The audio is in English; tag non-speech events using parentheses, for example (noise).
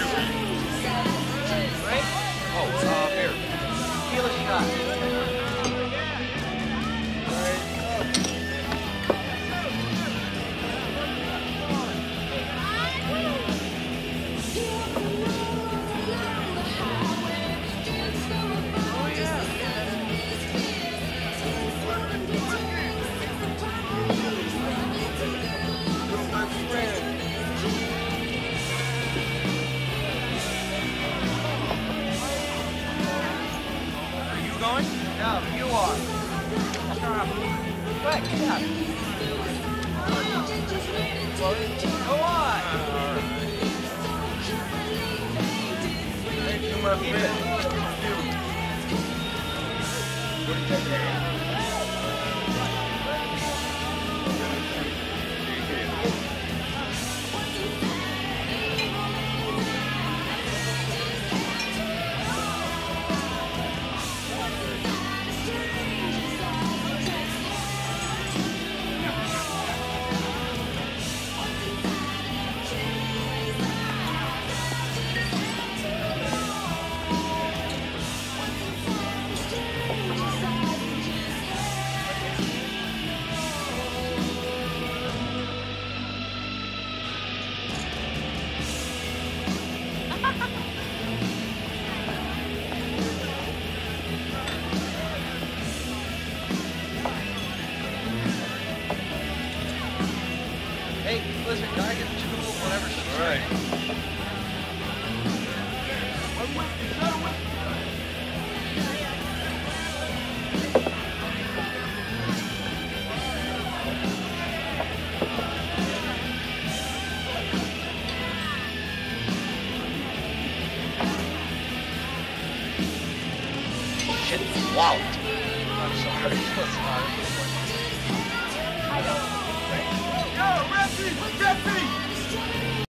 Right? Oh, uh, beer. Feel what you got. Going? No, you are. Quick, yeah. Go on. Thank you, my friend. Listen, can I get two of whatever All right. Shit, wow. I'm sorry. (laughs) Jeffy! Jeffy!